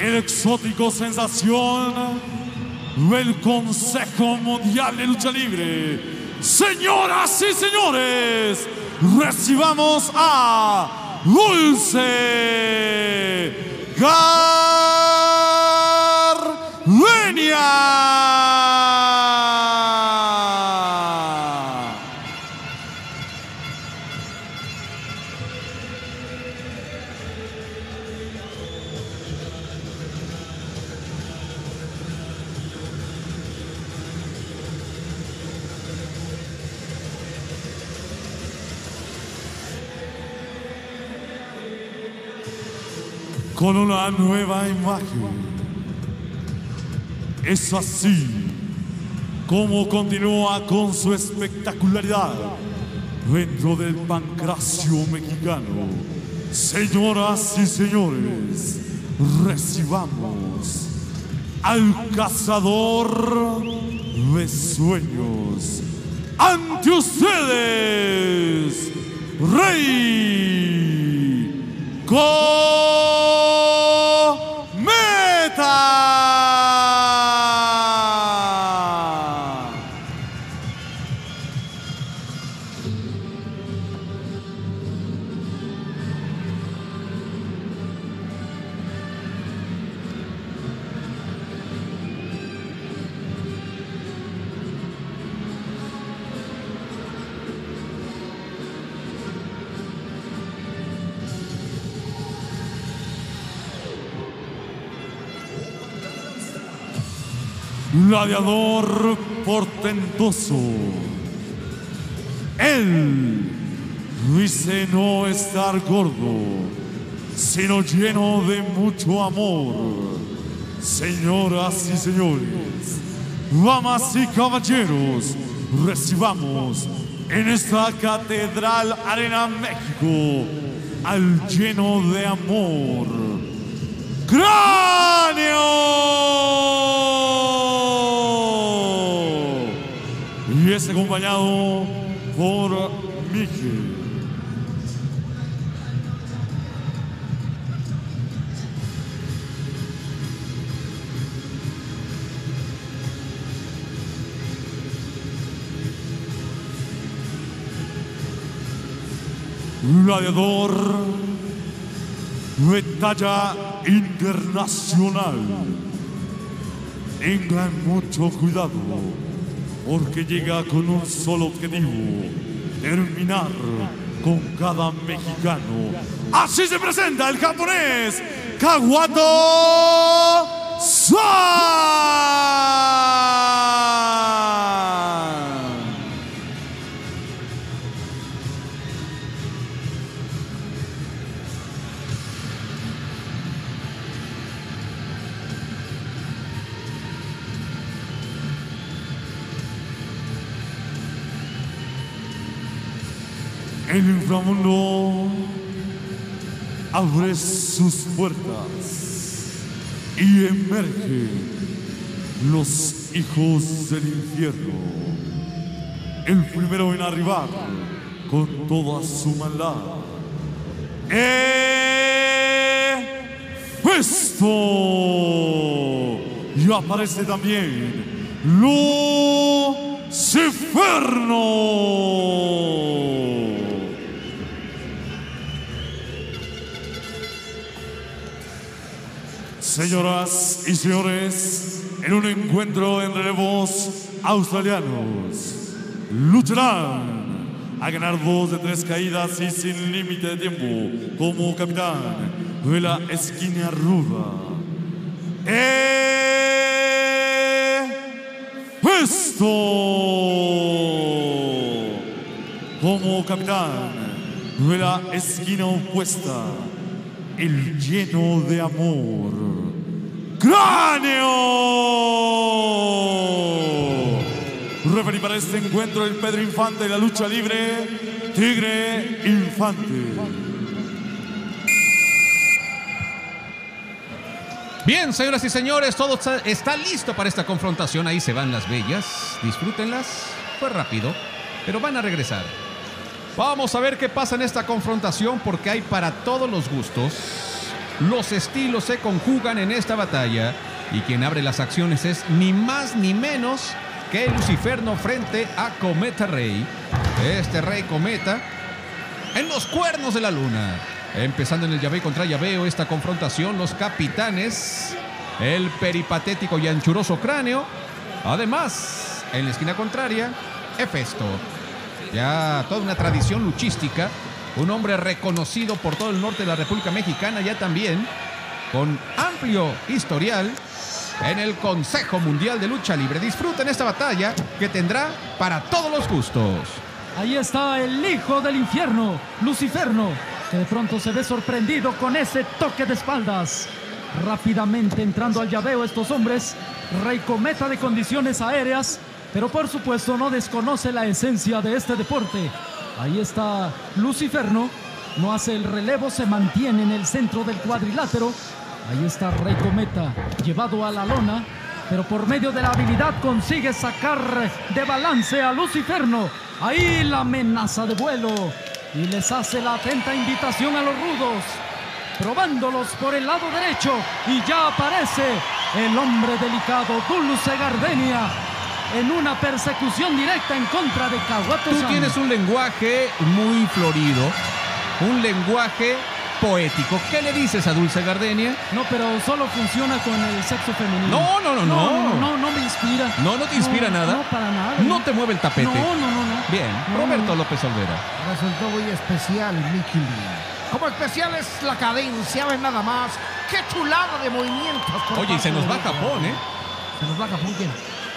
el exótico sensación del Consejo Mundial de Lucha Libre. Señoras y señores, recibamos a Dulce Gardenia. Con una nueva imagen. Es así como continúa con su espectacularidad dentro del pancracio mexicano. Señoras y señores, recibamos al cazador de sueños. Ante ustedes, Rey Cometa. Gladiador portentoso. Él dice no estar gordo, sino lleno de mucho amor. Señoras y señores, damas y caballeros, recibamos en esta Catedral Arena México al lleno de amor. ¡Cráneo! Y es acompañado por Miguel. gladiador de talla internacional. Tengan mucho cuidado, porque llega con un solo objetivo, terminar con cada mexicano. Así se presenta el japonés Kawato San. El inframundo abre sus puertas y emergen los hijos del infierno. El primero en arribar con toda su maldad. ¡Efesto! Y aparece también Luciferno. Señoras y señores, en un encuentro entre relevos australianos, lucharán a ganar dos de tres caídas y sin límite de tiempo como capitán de la esquina ruda. ¡Esto! Como capitán de la esquina opuesta el lleno de amor. ¡Cráneo! Referí para este encuentro el Pedro Infante de la lucha libre, Tigre Infante. Bien, señoras y señores, todo está listo para esta confrontación. Ahí se van las bellas. Disfrútenlas. Fue rápido, pero van a regresar. Vamos a ver qué pasa en esta confrontación porque hay para todos los gustos. Los estilos se conjugan en esta batalla y quien abre las acciones es ni más ni menos que Luciferno frente a Cometa Rey. Este Rey Cometa en los cuernos de la luna. Empezando en el llave contra llaveo esta confrontación, los capitanes, el peripatético y anchuroso cráneo. Además, en la esquina contraria, Hefesto. Ya toda una tradición luchística, un hombre reconocido por todo el norte de la República Mexicana, ya también con amplio historial en el Consejo Mundial de Lucha Libre. Disfruten esta batalla que tendrá para todos los gustos. Ahí está el hijo del infierno, Luciferno, que de pronto se ve sorprendido con ese toque de espaldas. Rápidamente entrando al llaveo estos hombres, Rey Cometa de condiciones aéreas, pero por supuesto no desconoce la esencia de este deporte. Ahí está Luciferno, no hace el relevo, se mantiene en el centro del cuadrilátero. Ahí está Rey Cometa, llevado a la lona, pero por medio de la habilidad consigue sacar de balance a Luciferno. Ahí la amenaza de vuelo y les hace la atenta invitación a los rudos, probándolos por el lado derecho y ya aparece el hombre delicado Dulce Gardenia en una persecución directa en contra de Caguato Tú tienes un lenguaje muy florido, un lenguaje poético. ¿Qué le dices a Dulce Gardenia? No, pero solo funciona con el sexo femenino. No, no, no, no. No, no, no me inspira. No, no te inspira No, nada. No, para nada. No te mueve el tapete. No, no, no, no. Bien, No, Roberto no. López Olvera. Resultó muy especial, Mickey Lee. Como especial es la cadencia, ven nada más. ¡Qué chulada de movimientos! Oye, y se nos va Japón, ¿eh? Se nos va a Japón, ¿quién?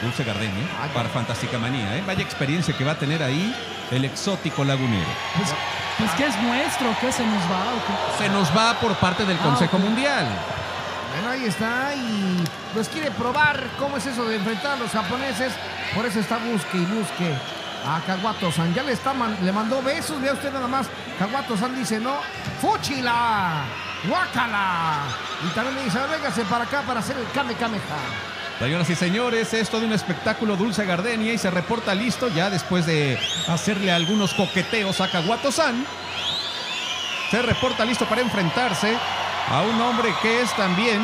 Dulce Gardenia, Ay, para Fantástica Manía, ¿eh? Vaya experiencia que va a tener ahí el exótico lagunero. Pues, pues que es nuestro, que se nos va. ¿O qué? Se nos va por parte del Ah, Consejo. Mundial. Bueno, ahí está y pues quiere probar cómo es eso de enfrentar a los japoneses. Por eso está busque y busque a Kawato-san. Ya le, está man- le mandó besos, vea usted nada más. Kawato-san dice, no, ¡Fuchila! ¡Guácala! Y también le dice, véngase para acá para hacer el Kame Kameha. Señoras y señores, es todo un espectáculo Dulce Gardenia y se reporta listo ya después de hacerle algunos coqueteos a Kawato-san. Se reporta listo para enfrentarse a un hombre que es también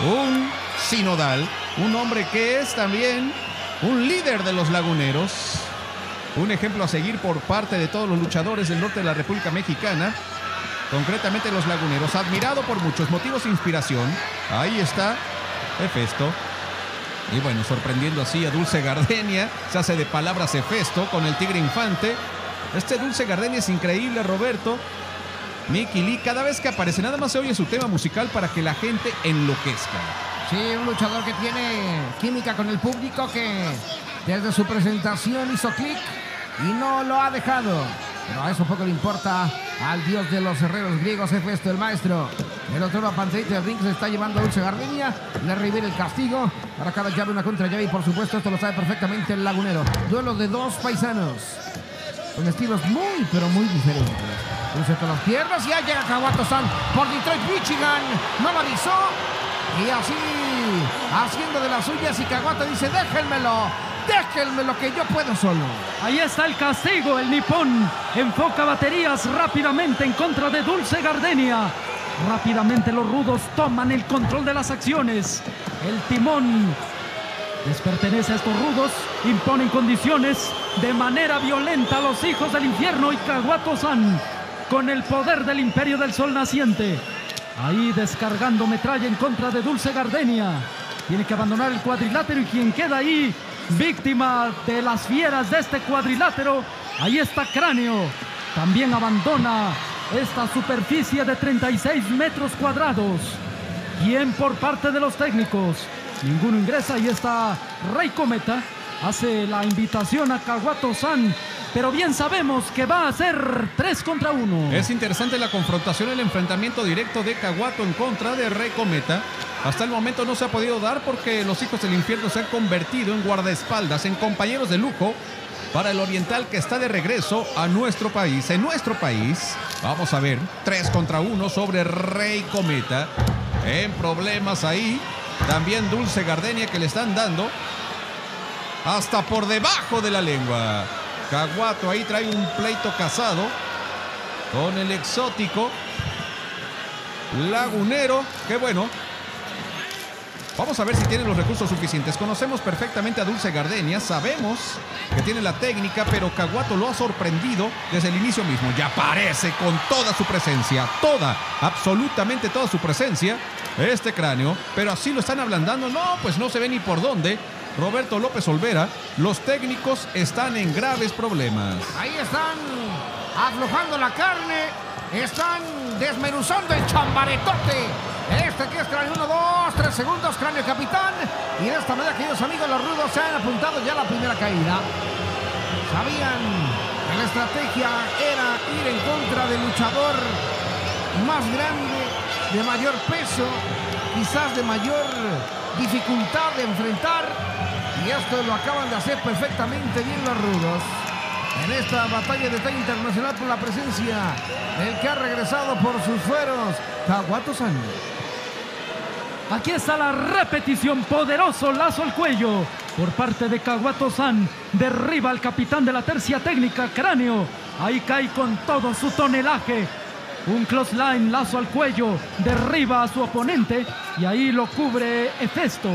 un sinodal, un hombre que es también un líder de los laguneros, un ejemplo a seguir por parte de todos los luchadores del norte de la República Mexicana, concretamente los laguneros, admirado por muchos motivos de inspiración. Ahí está Hefesto. Y bueno, sorprendiendo así a Dulce Gardenia, se hace de palabras Hefesto con el Tigre Infante. Este Dulce Gardenia es increíble, Roberto. Mickey Lee, cada vez que aparece, nada más se oye su tema musical para que la gente enloquezca. Sí, un luchador que tiene química con el público que desde su presentación hizo clic y no lo ha dejado. Pero a eso poco le importa al dios de los herreros griegos, Hefesto, el maestro. El otro panterito del ring se está llevando a Dulce Gardenia. Le revela el castigo. Para cada llave una contra llave y por supuesto esto lo sabe perfectamente el lagunero. Duelo de dos paisanos con estilos muy, pero muy diferentes. Cruce con las piernas y ahí llega Kawato-san por Detroit, Michigan. No avisó. Y así, haciendo de las suyas, y Kawato dice, déjenmelo, déjenmelo que yo puedo solo. Ahí está el castigo, el nipón. Enfoca baterías rápidamente en contra de Dulce Gardenia. Rápidamente los rudos toman el control de las acciones. El timón les pertenece a estos rudos. Imponen condiciones de manera violenta a los hijos del infierno y Kawato-san con el poder del imperio del sol naciente. Ahí descargando metralla en contra de Dulce Gardenia. Tiene que abandonar el cuadrilátero y quien queda ahí, víctima de las fieras de este cuadrilátero, ahí está Cráneo. También abandona esta superficie de 36 metros cuadrados. ¿Quién por parte de los técnicos? Ninguno ingresa y está Rey Cometa. Hace la invitación a Kawato-san, pero bien sabemos que va a ser 3 contra 1. Es interesante la confrontación, el enfrentamiento directo de Kawato en contra de Rey Cometa. Hasta el momento no se ha podido dar porque los hijos del infierno se han convertido en guardaespaldas, en compañeros de lujo para el oriental que está de regreso a nuestro país. En nuestro país, vamos a ver, 3 contra 1 sobre Rey Cometa. En problemas ahí. También Dulce Gardenia que le están dando hasta por debajo de la lengua. Caguato ahí trae un pleito casado con el exótico lagunero. Qué bueno. Vamos a ver si tiene los recursos suficientes. Conocemos perfectamente a Dulce Gardenia, sabemos que tiene la técnica, pero Caguato lo ha sorprendido desde el inicio mismo. Ya aparece con toda su presencia, toda, absolutamente toda su presencia, este cráneo, pero así lo están ablandando. No, pues no se ve ni por dónde. Roberto López Olvera, los técnicos están en graves problemas. Ahí están aflojando la carne, están desmenuzando el chambaretote. Este que es cráneo 1, 2, 3 segundos, cráneo capitán. Y de esta manera, queridos amigos, los rudos se han apuntado ya la primera caída. Sabían que la estrategia era ir en contra del luchador más grande, de mayor peso, quizás de mayor dificultad de enfrentar. Y esto lo acaban de hacer perfectamente bien los rudos. En esta batalla de talla internacional por la presencia del que ha regresado por sus fueros, Caguato San. Aquí está la repetición, poderoso lazo al cuello por parte de Caguato San. Derriba al capitán de la tercia técnica, Cráneo. Ahí cae con todo su tonelaje. Un close line, lazo al cuello, derriba a su oponente y ahí lo cubre Hefesto.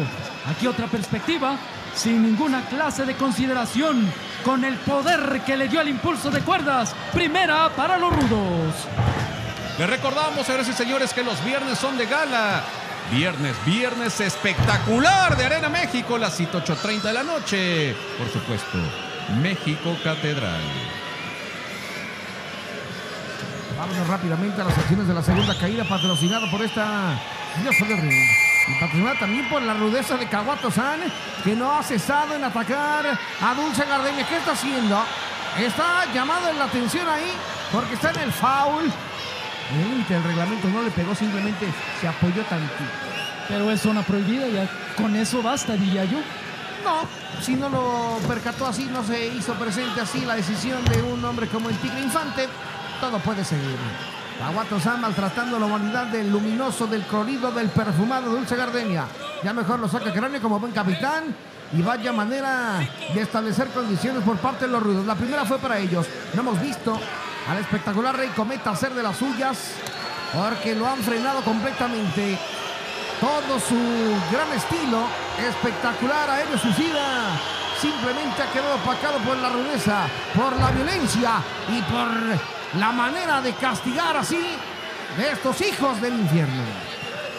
Aquí otra perspectiva, sin ninguna clase de consideración, con el poder que le dio el impulso de cuerdas. Primera para los rudos. Les recordamos, señores y señores, que los viernes son de gala. Viernes, viernes espectacular de Arena México, las 8.30 de la noche. Por supuesto, México Catedral. Vámonos rápidamente a las acciones de la segunda caída, patrocinado por esta Diosa Ring. Y patrocinada también por la rudeza de Caguato San, que no ha cesado en atacar a Dulce Gardenia. ¿Qué está haciendo? Está llamado la atención ahí porque está en el foul. El límite del reglamento no le pegó, simplemente se apoyó tantito. Pero es zona prohibida, ya con eso basta, diría yo. No, si no lo percató así, no se hizo presente así la decisión de un hombre como el Tigre Infante, todo puede seguir. Aguato San maltratando la humanidad del luminoso, del colorido, del perfumado Dulce Gardenia. Ya mejor lo saca Cráneo como buen capitán. Y vaya manera de establecer condiciones por parte de los rudos. La primera fue para ellos. No hemos visto al espectacular Rey Cometa hacer de las suyas. Porque lo han frenado completamente. Todo su gran estilo. Espectacular aéreo suicida. Simplemente ha quedado opacado por la rudeza, por la violencia y por la manera de castigar así de estos hijos del infierno.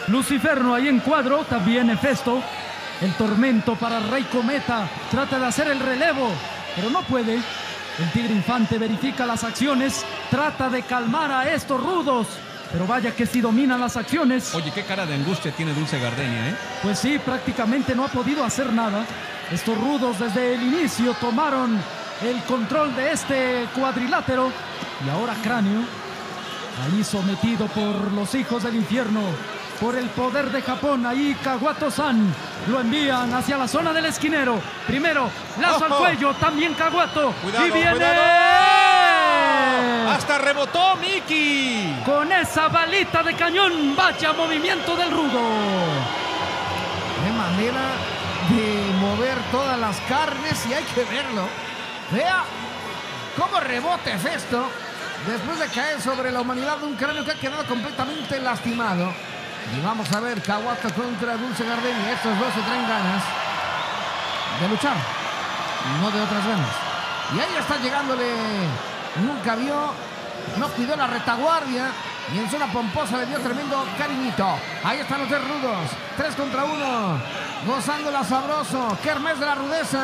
Luciferno ahí en cuadro, también Hefesto. El tormento para Rey Cometa. Trata de hacer el relevo, pero no puede. El Tigre Infante verifica las acciones, trata de calmar a estos rudos. Pero vaya que si dominan las acciones. Oye, qué cara de angustia tiene Dulce Gardenia, ¿eh? Pues sí, prácticamente no ha podido hacer nada. Estos rudos desde el inicio tomaron el control de este cuadrilátero. Y ahora Cráneo, ahí sometido por los hijos del infierno, por el poder de Japón, ahí Kawato-san lo envían hacia la zona del esquinero. Primero, lazo al cuello, también Kawato. Cuidado, y viene cuidado. Hasta rebotó Mickey. con esa balita de cañón. Vaya movimiento del rudo. Qué manera de mover todas las carnes y hay que verlo. Vea cómo rebote Festo después de caer sobre la humanidad de un cráneo que ha quedado completamente lastimado. Y vamos a ver Kawato contra Dulce Gardenia. Estos dos se traen ganas de luchar, no de otras ganas. Y ahí está llegándole. Nunca vio, no cuidó la retaguardia. Y en zona pomposa le dio tremendo cariñito. Ahí están los tres rudos. Tres contra uno. Gozándola sabroso. Kermés de la rudeza.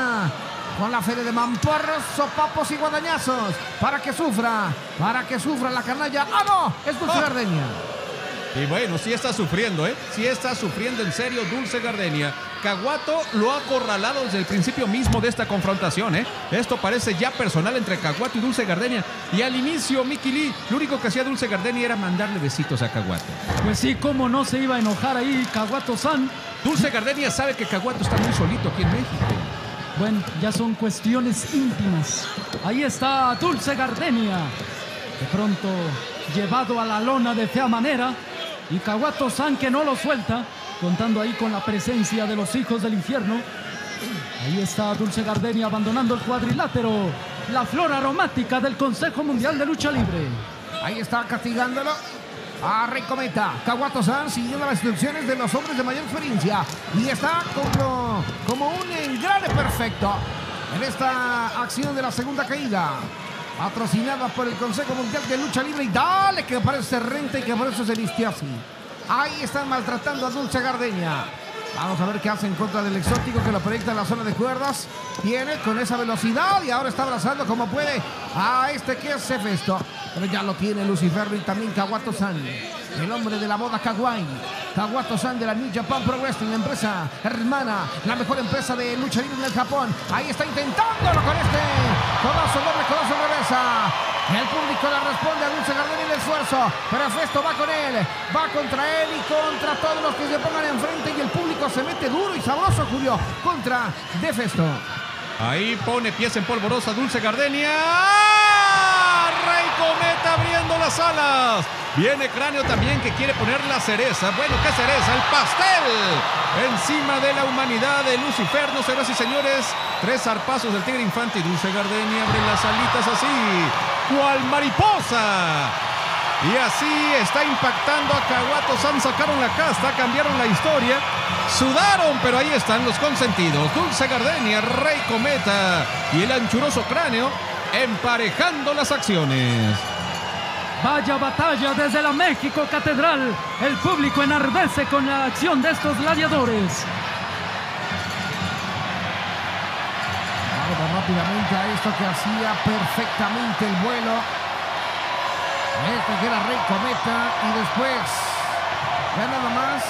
Con la feria de mamporros, sopapos y guadañazos. Para que sufra. Para que sufra la canalla. ¡Ah, no! Es Dulce Ah. Gardenia. Y bueno, sí está sufriendo, ¿eh? Sí está sufriendo en serio Dulce Gardenia. Caguato lo ha acorralado desde el principio mismo de esta confrontación, ¿eh? Esto parece ya personal entre Caguato y Dulce Gardenia. Y al inicio, Mickey Lee, lo único que hacía Dulce Gardenia era mandarle besitos a Caguato. Pues sí, cómo no se iba a enojar ahí Kawato-san. Dulce Gardenia sabe que Caguato está muy solito aquí en México. Bueno, ya son cuestiones íntimas. Ahí está Dulce Gardenia. De pronto, llevado a la lona de fea manera. Y Kawato San que no lo suelta. Contando ahí con la presencia de los hijos del infierno. Ahí está Dulce Gardenia abandonando el cuadrilátero. la flor aromática del Consejo Mundial de Lucha Libre. Ahí está castigándolo. A Rey Cometa, Kawato San siguiendo las instrucciones de los hombres de mayor experiencia. Y está como, como un engrane perfecto en esta acción de la segunda caída. Patrocinada por el Consejo Mundial de Lucha Libre. Y dale que parece renta y que por eso se vistió así. Ahí están maltratando a Dulce Gardenia. Vamos a ver qué hace en contra del exótico que lo proyecta en la zona de cuerdas. Viene con esa velocidad y ahora está abrazando como puede a este que es Hefesto. Pero ya lo tiene Lucifer y también Kawato San. El hombre de la moda Kawaii. Kawato San de la New Japan Pro Wrestling, la empresa hermana, la mejor empresa de lucha libre en el Japón. Ahí está intentándolo con este codazo, doble codazo reversa. El público le responde a Dulce Gardenia el esfuerzo, pero Festo va con él, va contra él y contra todos los que se pongan enfrente y el público se mete duro y sabroso, Julio, contra De Festo. Ahí pone pies en polvorosa Dulce Gardenia. Cometa abriendo las alas. Viene Cráneo también que quiere poner la cereza. Bueno, ¿qué cereza? El pastel. Encima de la humanidad de Lucifer. No señoras y señores. Tres zarpazos del Tigre Infante y Dulce Gardenia abre las alitas así. ¡Cual mariposa! Y así está impactando a Caguato San. Sacaron la casta, cambiaron la historia. Sudaron, pero ahí están los consentidos. Dulce Gardenia, Rey Cometa y el anchuroso cráneo emparejando las acciones. Vaya batalla desde la México Catedral. El público enardece con la acción de estos gladiadores. Vamos rápidamente a esto que hacía perfectamente el vuelo. Este que era Rey Cometa y después, ya nada más,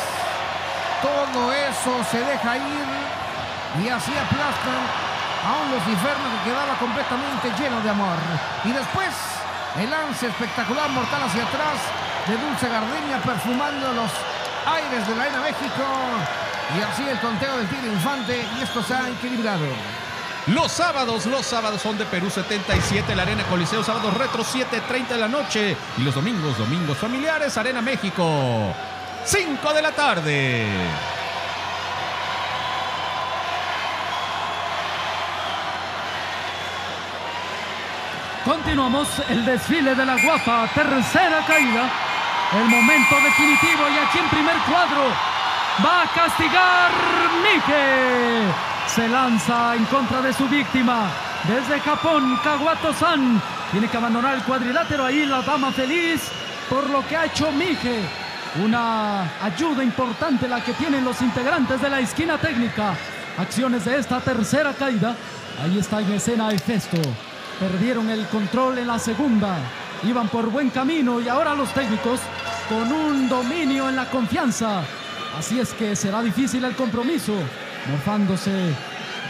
todo eso se deja ir y así aplastan a un Luciferno que quedaba completamente lleno de amor. Y después, el lance espectacular mortal hacia atrás de Dulce Gardenia perfumando los aires de la Arena México. Y así el conteo del Tigre Infante y esto se ha equilibrado. Los sábados, los sábados son de Perú 77, la Arena Coliseo, sábados retro 7.30 de la noche. Y los domingos, domingos familiares, Arena México, 5 de la tarde. Continuamos el desfile de la guapa, tercera caída. El momento definitivo y aquí en primer cuadro va a castigar Mike. Se lanza en contra de su víctima. Desde Japón, Kawato-san tiene que abandonar el cuadrilátero. Ahí la dama feliz por lo que ha hecho Mije. Una ayuda importante la que tienen los integrantes de la esquina técnica. Acciones de esta tercera caída. Ahí está en escena el gesto. Perdieron el control en la segunda. Iban por buen camino y ahora los técnicos con un dominio en la confianza. Así es que será difícil el compromiso. Morfándose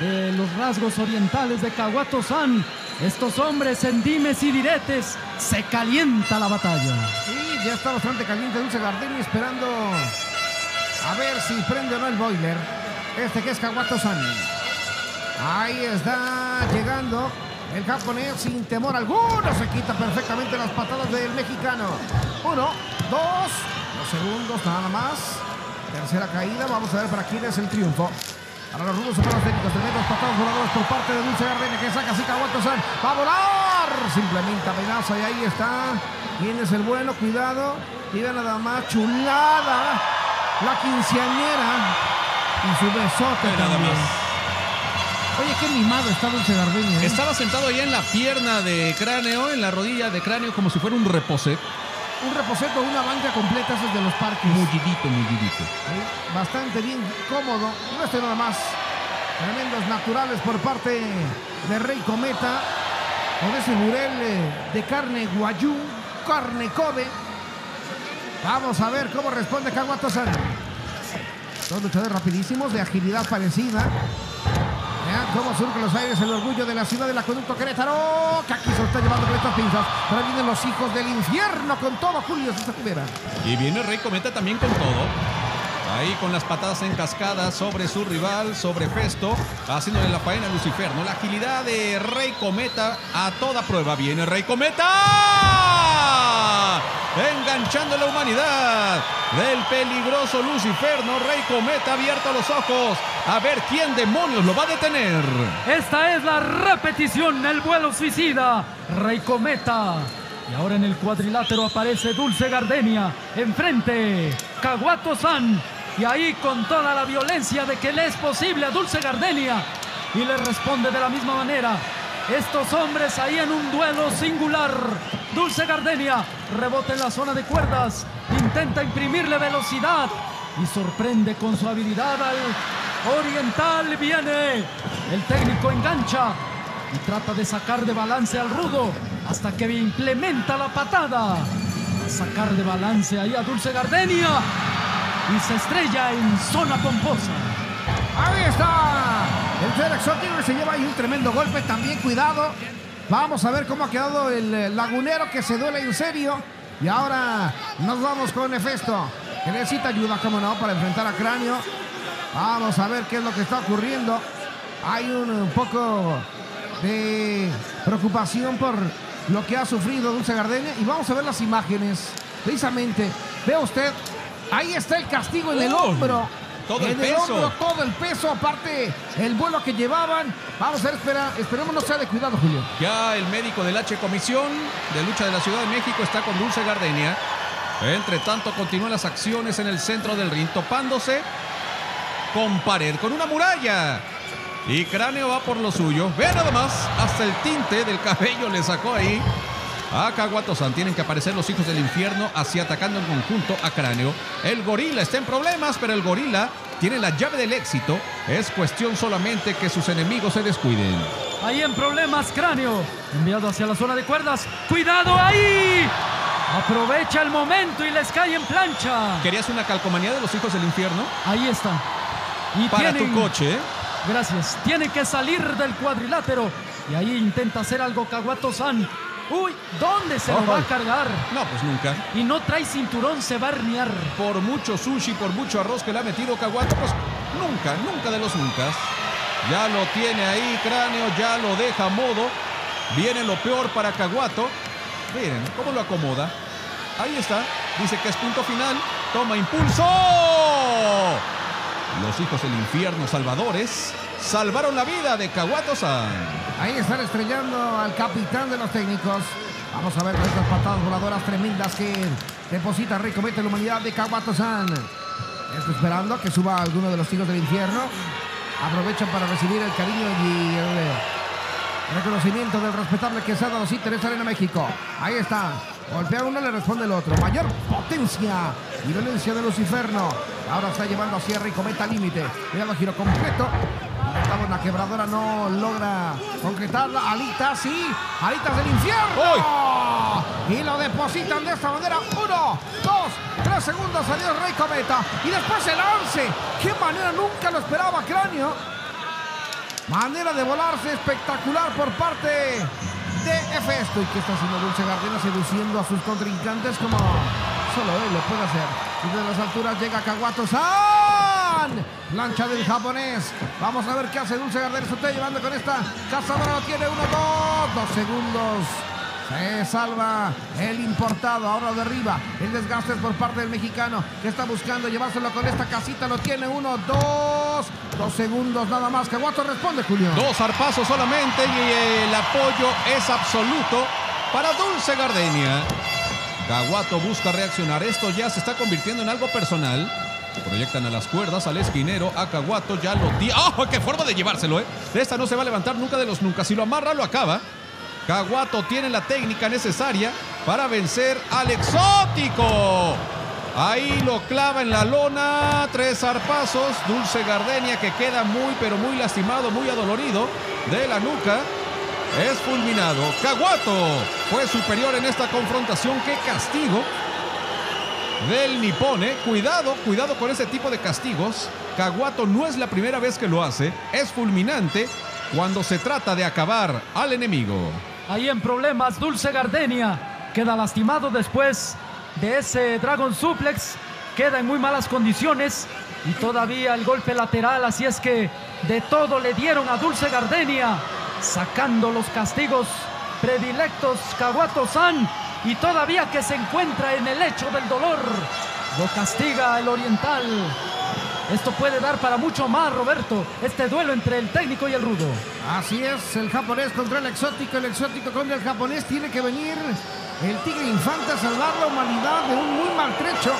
de los rasgos orientales de Kawato-san. Estos hombres en dimes y diretes se calienta la batalla. Y ya está bastante caliente Dulce Gardenia esperando a ver si prende o no el boiler. Este que es Kawato-san. Ahí está llegando el japonés sin temor alguno. Se quita perfectamente las patadas del mexicano. Uno, dos, dos segundos nada más. Tercera caída. Vamos a ver para quién es el triunfo. Para los rudos superos técnicos, tremendas patadas voladoras por parte de Dulce Gardenia que saca así Kawato-san. ¡Va a volar! Simplemente amenaza y ahí está. ¿Quién es el bueno? Cuidado. Y ve nada más chulada. La quinceañera. Y su besote Ve nada también. más. Oye, qué mimado está Dulce Gardenia. ¿eh? Estaba sentado allá en la pierna de cráneo, en la rodilla de cráneo, como si fuera un reposet. Un reposeto, una banca completa, esos de los parques. Mullidito, mullidito. ¿eh? Bastante bien, cómodo. No este nada más. Tremendos naturales por parte de Rey Cometa. Con ese burel eh, de carne guayú, carne Kobe. Vamos a ver cómo responde Kawato-san. Dos luchadores rapidísimos, de agilidad parecida. Vean cómo surca los aires el orgullo de la ciudad del acueducto Querétaro. Que aquí se lo está llevando con estas pinzas. Pero vienen los hijos del infierno con todo, Julio Sepúlveda. Y viene Rey Cometa también con todo. Ahí con las patadas en cascada sobre su rival, sobre Festo, haciéndole la faena a Lucifer. ¿no? La agilidad de Rey Cometa a toda prueba. Viene Rey Cometa. Enganchando la humanidad. del peligroso Luciferno. Rey Cometa abierto los ojos. A ver quién demonios lo va a detener. Esta es la repetición, el vuelo suicida. Rey Cometa. Y ahora en el cuadrilátero aparece Dulce Gardenia. Enfrente, Caguato San. Y ahí con toda la violencia de que le es posible a Dulce Gardenia. Y le responde de la misma manera. Estos hombres ahí en un duelo singular. Dulce Gardenia rebota en la zona de cuerdas. Intenta imprimirle velocidad. Y sorprende con su habilidad al oriental. Viene. El técnico engancha. Y trata de sacar de balance al rudo hasta que implementa la patada. Sacar de balance ahí a Dulce Gardenia y se estrella en zona pomposa. Ahí está. El ser exótico se lleva ahí un tremendo golpe. También cuidado. Vamos a ver cómo ha quedado el lagunero que se duele en serio. Y ahora nos vamos con Hefesto, que necesita ayuda, como no, para enfrentar a Cráneo. Vamos a ver qué es lo que está ocurriendo. Hay un, un poco de preocupación por lo que ha sufrido Dulce Gardenia. Y vamos a ver las imágenes. Precisamente, vea usted, ahí está el castigo en el hombro. Todo el peso. hombro, todo el peso, aparte el vuelo que llevaban. Vamos a ver, espera, esperemos no sea de cuidado, Julio. Ya el médico del H Comisión de Lucha de la Ciudad de México está con Dulce Gardenia. Entre tanto, continúan las acciones en el centro del ring, topándose con pared, con una muralla. Y Cráneo va por lo suyo. Ve nada más, hasta el tinte del cabello le sacó ahí. A Caguato-san tienen que aparecer los hijos del infierno así atacando en conjunto a Cráneo. El gorila está en problemas, pero el gorila tiene la llave del éxito. Es cuestión solamente que sus enemigos se descuiden. Ahí en problemas, cráneo. Enviado hacia la zona de cuerdas. ¡Cuidado ahí! Aprovecha el momento y les cae en plancha. ¿Querías una calcomanía de los hijos del infierno? Ahí está. Y Para tienen- tu coche. ¿eh? Gracias. Tiene que salir del cuadrilátero. Y ahí intenta hacer algo Caguato-san. Uy, ¿dónde se lo Ojo. va a cargar? No, pues nunca. Y no trae cinturón, se va a herniar. Por mucho sushi, por mucho arroz que le ha metido Caguato, pues nunca, nunca de los nunca. Ya lo tiene ahí, cráneo, ya lo deja a modo. Viene lo peor para Caguato. Miren cómo lo acomoda. Ahí está. Dice que es punto final. Toma impulso. Los hijos del infierno salvadores salvaron la vida de Caguato-san. Ahí están estrellando al capitán de los técnicos. Vamos a ver estas patadas voladoras tremendas que deposita en la humanidad de Kawato-san. Está esperando que suba alguno de los hijos del infierno. Aprovechan para recibir el cariño y el reconocimiento del respetable que se ha dado Citer Arena México. Ahí está. Golpea uno, le responde el otro. Mayor potencia y violencia de Luciferno. Ahora está llevando a Sierra y Cometa límite. Mira el giro completo. La quebradora, no logra concretarla. Alitas, sí. Alitas del infierno. Y lo depositan de esta manera. Uno, dos, tres segundos. Adiós Rey Cometa. Y después el lance. Qué manera, nunca lo esperaba Cráneo. Manera de volarse espectacular por parte de Hefesto. ¿Y qué está haciendo Dulce Gardena? Seduciendo a sus contrincantes como solo él lo puede hacer. Y desde las alturas llega Kawato-san. Plancha del japonés. Vamos a ver qué hace Dulce Gardena. Se está llevando con esta cazadora. Lo tiene uno, dos, dos segundos. Se salva el importado, ahora derriba. El desgaste es por parte del mexicano que está buscando llevárselo con esta casita. Lo tiene uno, dos, dos segundos nada más. Caguato responde, Julio. Dos zarpazos solamente y el apoyo es absoluto para Dulce Gardenia. Caguato busca reaccionar. Esto ya se está convirtiendo en algo personal. Proyectan a las cuerdas al esquinero. A Caguato ya lo tiene. ¡Oh, qué forma de llevárselo, eh! Esta no se va a levantar nunca de los nunca. Si lo amarra, lo acaba. Caguato tiene la técnica necesaria para vencer al exótico. Ahí lo clava en la lona. Tres zarpazos. Dulce Gardenia que queda muy, pero muy lastimado, muy adolorido de la nuca. Es fulminado. Caguato fue superior en esta confrontación. ¡Qué castigo! Del Nipone. Cuidado, cuidado con ese tipo de castigos. Caguato no es la primera vez que lo hace. Es fulminante cuando se trata de acabar al enemigo. Ahí en problemas, Dulce Gardenia queda lastimado después de ese Dragon Suplex. Queda en muy malas condiciones y todavía el golpe lateral. Así es que de todo le dieron a Dulce Gardenia, sacando los castigos predilectos Kawato-san y todavía que se encuentra en el lecho del dolor. Lo castiga el oriental. Esto puede dar para mucho más, Roberto. Este duelo entre el técnico y el rudo. Así es, el japonés contra el exótico, el exótico contra el japonés. Tiene que venir el tigre infante a salvar la humanidad de un muy maltrecho